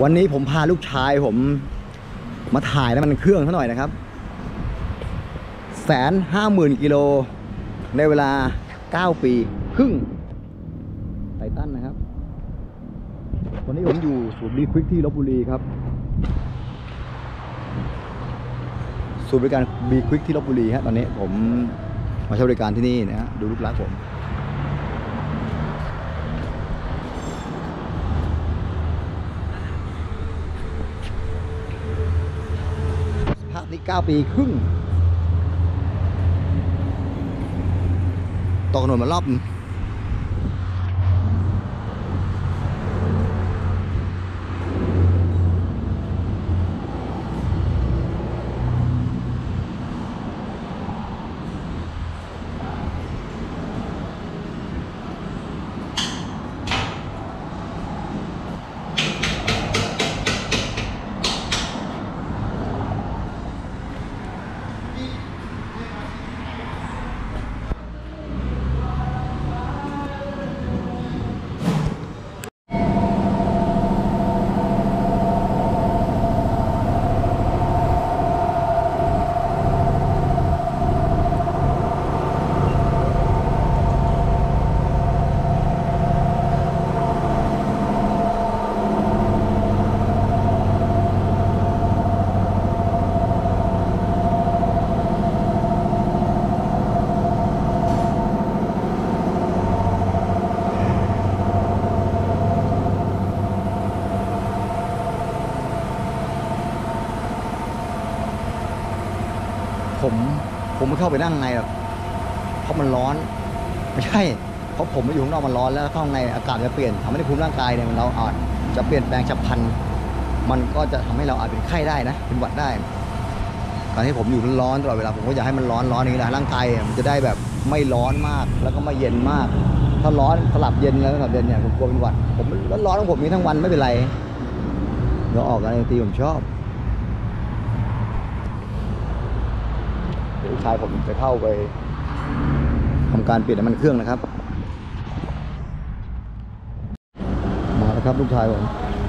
วันนี้ผมพาลูกชายผมมาถ่ายน้ำมันเครื่องเขาหน่อยนะครับแสนห้าหมื่นกิโลในเวลา9ปีครึ่งไททันนะครับ วันนี้ผมอยู่ศูนย์รีควิกที่ลบบุรีครับศูนย์บริการบีควิกที่ลบบุรีฮะตอนนี้ผมมาใช้บริการที่นี่นะฮะดูลูกรักผม สภาพนี้ 9 ปีครึ่งตกถนนมารอบ ผมผม ไม่เข้าไปนั่งในหรอกเพราะมันร้อน ไม่ใช่ เพราะผมมาอยู่ข้างนอกมันร้อนแล้วเข้างในอากาศจะเปลี่ยนทำให้ภูมิร่างกายเนี่ยมันเราอาจจะเปลี่ยนแปลงฉับพลัน มันก็จะทำให้เราอาจเป็นไข้ได้นะ เป็นหวัดได้การที่ผมอยู่ร้อนตลอดเวลาผมก็อยากให้มันร้อนร้อนนี้นะร่างกายมันจะได้แบบไม่ร้อนมากแล้วก็ไม่เย็นมาก ถ้าร้อนสลับเย็นแล้วสลับเย็นเนี่ยผมกลัวเป็นหวัดผมร้อนๆของผมนี้ทั้งวันไม่เป็นไรเราออกกันตีผมชอบ เดี๋ยว ลูกชายผมจะเข้าไปทำการเปลี่ยนน้ำมันเครื่องนะครับ มาแล้วครับลูกชายผมผม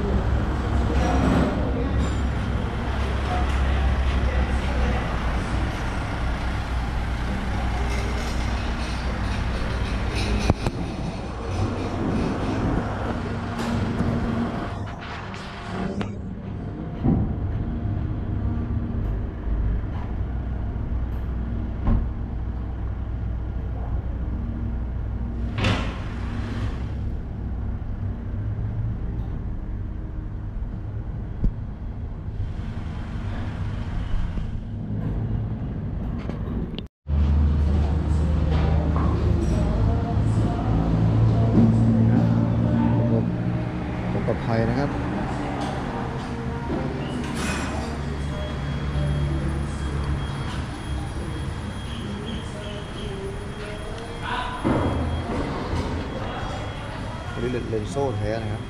เลนเลนโซ่แท้นะครับ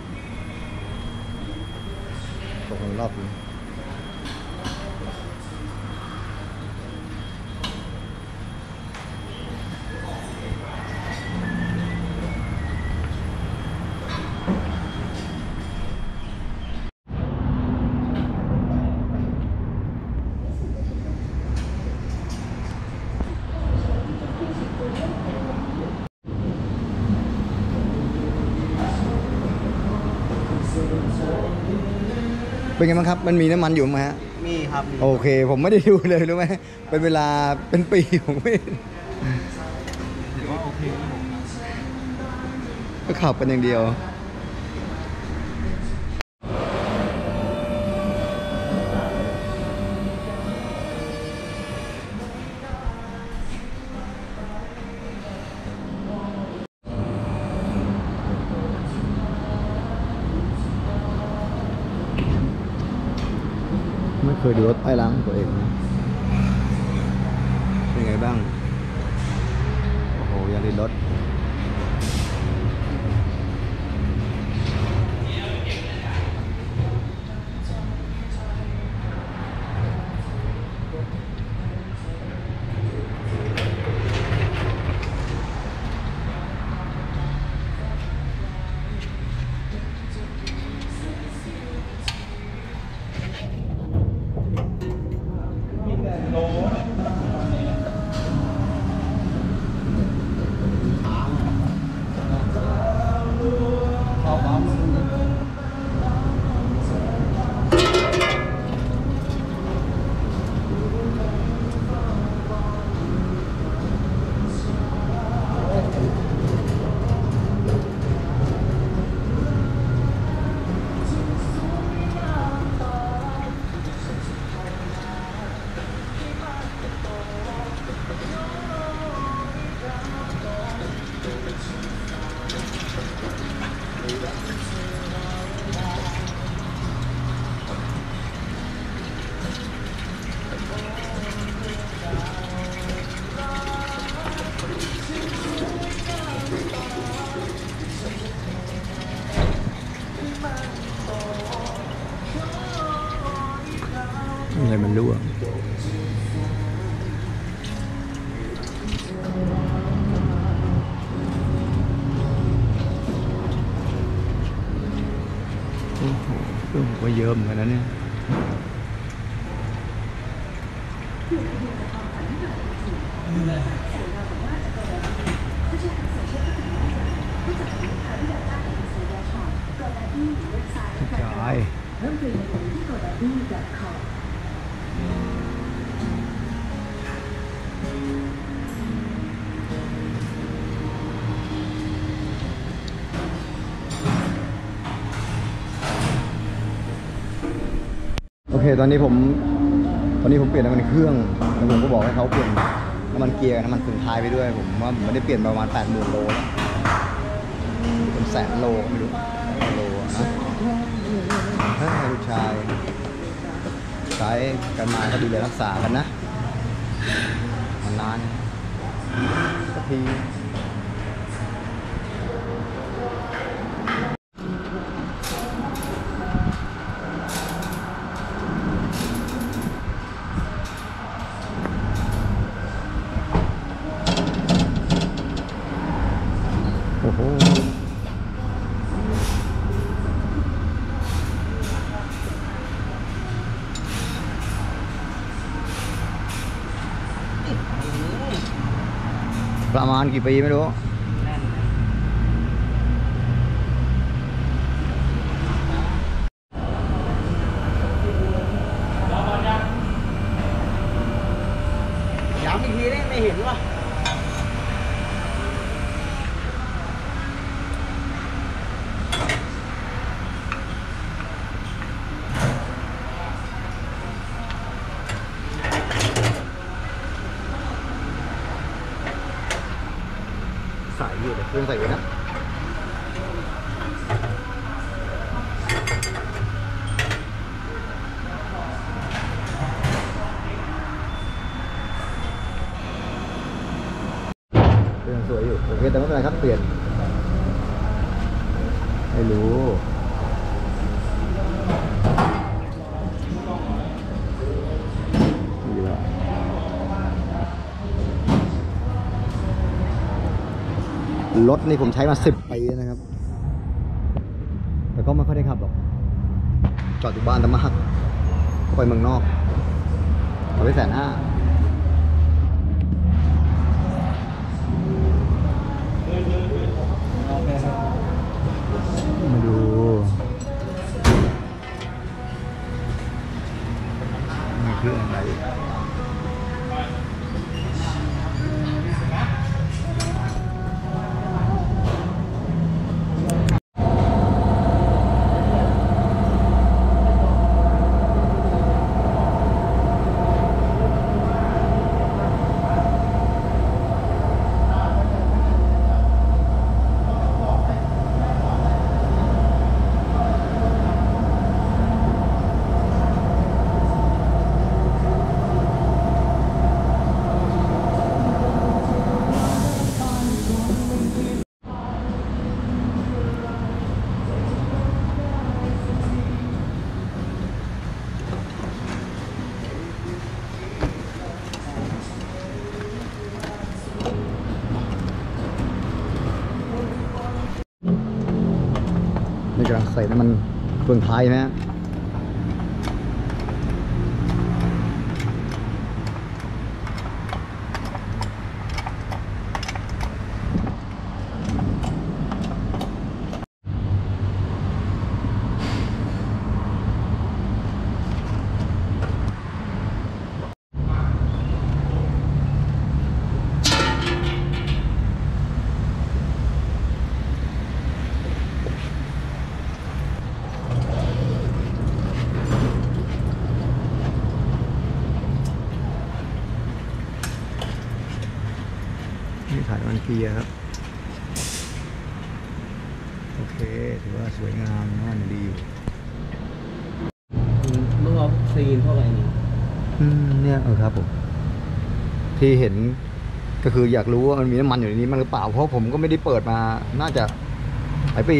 ตกในรอบนี้ เป็นไงบ้างครับ มันมีน้ำมันอยู่ไหมฮะ มีครับมีโอเค ผมไม่ได้ดูเลยรู้ไหมเป็นเวลาเป็นปีผมไม่ถือว่าโอเคครับผมก็ขับเป็นอย่างเดียว เคยดูรถไป้ล้างตัวเองนะเป็นไงบ้าง โอ้โหยาลิรถ อะไรมันรั่ว โอ้โหเครื่องผมก็เยอะเหมือนกันนะเนี่ยจ่ายโอเค ตอนนี้ผม ตอนนี้ผมเปลี่ยนน้ำมันเครื่อง แล้วผมก็บอกให้เขาเปลี่ยนน้ำมันเกียร์กับน้ำมันเครื่องท้ายไปด้วย ผมว่าผมไม่ได้เปลี่ยนประมาณแปดหมื่นโลแล้วเป็นแสนโลไม่รู้โลนะเฮ้ยลูกชาย ใช้กันมาก็ดูแลรักษากันนะนานสักที ประมาณกี่ปีไม่รู้ ย้ำอีกทีได้ไม่เห็นว่ะ ใส่อยู่แต่ เครื่องใส่อยู่นะเครื่องสวยอยู่โอเคแต่ไม่เป็นไรครับเปลี่ยนไม่รู้ดีแล้ว รถนี่ผมใช้มาสิบปีนะครับ แต่ก็ไม่ค่อยได้ขับหรอก จอดอยู่บ้านแต่มากก็ไปเมืองนอกเอาไปแสนห้าดู มีเครื่องอะไรอีก นี่กำลังใส่น้ำมันเครื่องท้ายนะฮะนี่ถ่ายน้ำมันเกียร์ครับ โอเค ถือว่าสวยงามน้ำมันดีอยู่เมื่อเอาซีนเท่าไหร่นี่อืมเนี่ยเออครับผมที่เห็นก็คืออยากรู้ว่ามันมีน้ำมันอยู่ในนี้มันหรือเปล่าเพราะผมก็ไม่ได้เปิดมา น่าจะหลายปี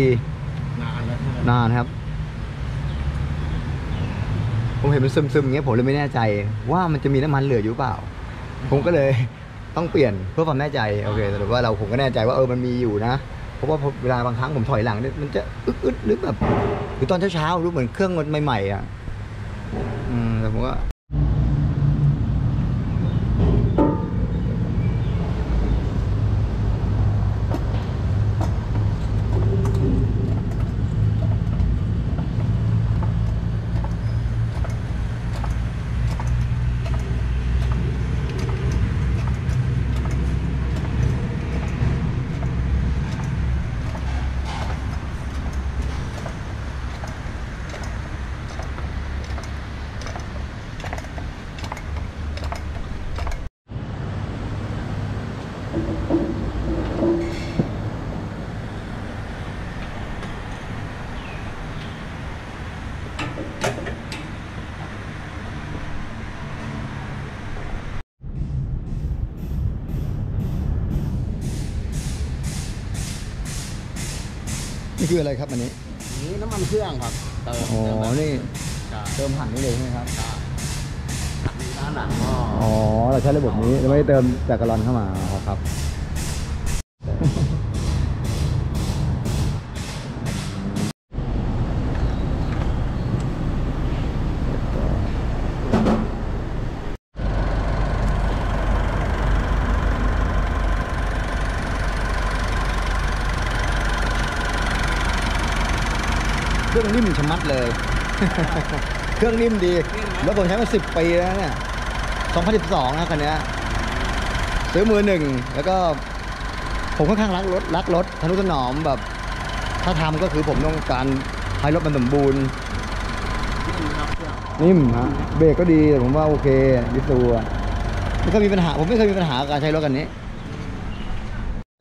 นานแล้วใช่ไหมนานครับ ผมเห็นมันซึมๆอย่างเงี้ยผมเลยไม่แน่ใจ ว่ามันจะมีน้ำมันเหลืออยู่เปล่า ผมก็เลย ต้องเปลี่ยนเพื่อความแน่ใจโอเคสรุปว่าเราผมก็แน่ใจว่าเออมันมีอยู่นะเพราะว่าเวลาบางครั้งผมถอยหลังเนี่ยมันจะอึดอึดหรือแบบหรือตอนเช้าๆรู้เหมือนเครื่องมันใหม่ๆอะอืมแต่ผมว่ นี่คืออะไรครับอันนี้นี่น้ำมันเครื่องครับเติมอ๋อเติมแบบนี่ใช่เติมผ่านนี่เลยใช่ไหมครับใช่ด้านหลังก็อ๋อเราใช้ระบบนี้เราไม่ได้เติมจากกะลอนเข้ามาอ๋อครับ เครื่องนิ่มชะมัดเลย เครื่องนิ่มดี แล้วผมใช้มาสิบปีแล้วเนี่ย2012นะคันเนี้ยซื้อมือหนึ่งแล้วก็ผมค่อนข้างรักรถรักรถทะนุถนอมแบบ ถ้าทำก็คือผมต้องการให้รถมันสมบูรณ์นี่ครับเครื่องนิ่มฮะเบรกก็ดีแต่ผมว่าโอเคดิสูอะไม่เคยมีปัญหา ผมไม่เคยมีปัญหากับการใช้รถคันนี้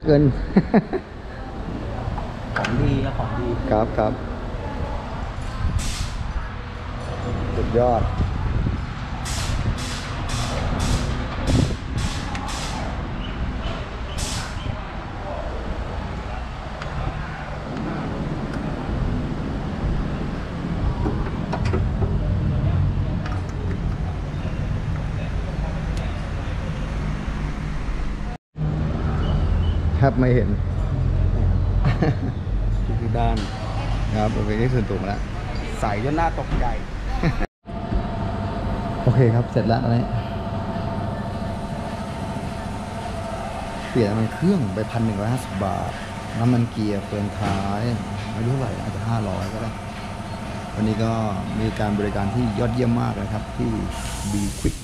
เกินของดีครับของดีครับครับ สุดยอด แทบไม่เห็นนี่คือด้าน ครับโอเคนี่ส่วนตัวมาแล้ว ใสจนหน้าตกใจ โอเคครับ เสร็จแล้วนนี้เปลี่ยนมันเครื่องไปพันหนึ่งร้อยห้าสิบบาท น้ำมันเกียร์เฟืองท้ายไม่รู้เท่าไหร่อาจจะห้าร้อยก็ได้ วันนี้ก็มีการบริการที่ยอดเยี่ยมมากนะครับที่ B Quick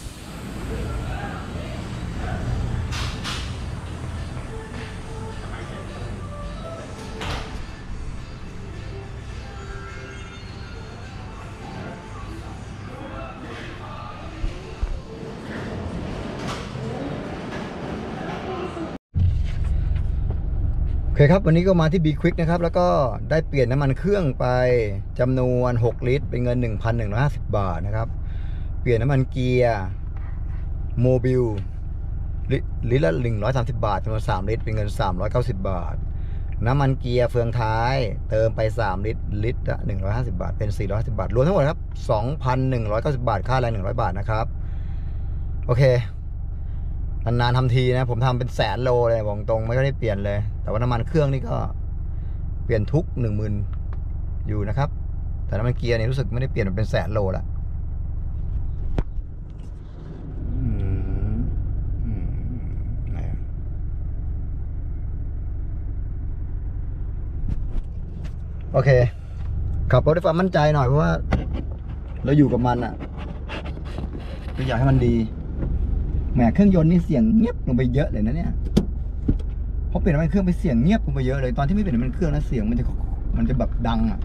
คครับ วันนี้ก็มาที่ B Quick นะครับ แล้วก็ได้เปลี่ยนน้ำมันเครื่องไปจำนวน 6 ลิตร เป็นเงิน 1,150 บาทนะครับ เปลี่ยนน้ำมันเกียร์โมบิลลิตรละ 130 บาทจำนวน 3 ลิตร เป็นเงิน 390 บาท น้ำมันเกียร์เฟืองท้าย เติมไป 3 ลิตร ลิตรละ150 บาท เป็น450บาท รวมทั้งหมดครับ 2,190 บาท ค่าแรง100 บาทนะครับ โอเค นานๆทำทีนะ ผมทำเป็นแสนโลเลยบอกตรงไม่ได้เปลี่ยนเลย แต่ว่าน้ำมันเครื่องนี่ก็เปลี่ยนทุกหนึ่งหมื่นอยู่นะครับ แต่น้ำมันเกียร์นี่รู้สึกไม่ได้เปลี่ยนเป็นแสนโลละโอเค ขับรถด้วยความมั่นใจหน่อยเพราะว่า เราอยู่กับมันอะก็อยากให้มันดี แหมเครื่องยนต์นี่เสียงเงียบลงไปเยอะเลยนะเนี่ยเพราะเปลี่ยนน้ำมันเครื่องไปเสียงเงียบลงไปเยอะเลยตอนที่ไม่เปลี่ยนน้ำมันเครื่องนะเสียงมันจะมันจะแบบดังอะ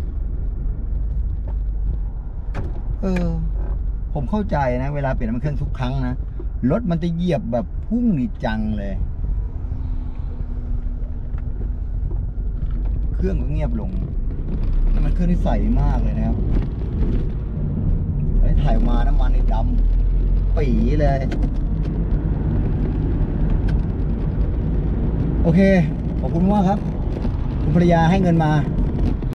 เออ ผมเข้าใจนะ เวลาเปลี่ยนน้ำมันเครื่องทุกครั้งนะรถมันจะเหยียบแบบพุ่งนี่จังเลย เครื่องก็เงียบลงน้ำมันเครื่องนี่ใสมากเลยนะครับไอ้ถ่ายมาน้ำมันนี่ดำปีเลย โอเค ขอบคุณมากครับ คุณภรรยาให้เงินมา